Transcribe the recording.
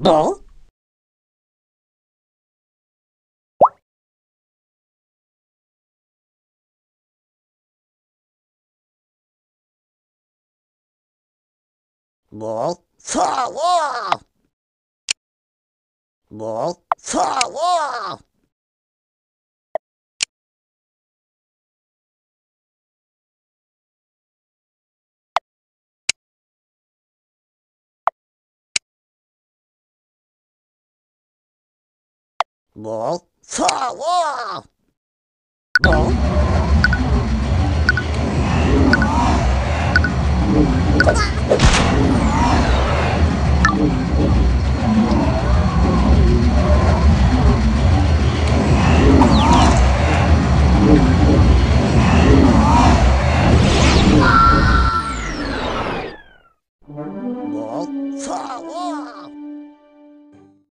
ball ball forward ball forward 사워! 뭐? 사워!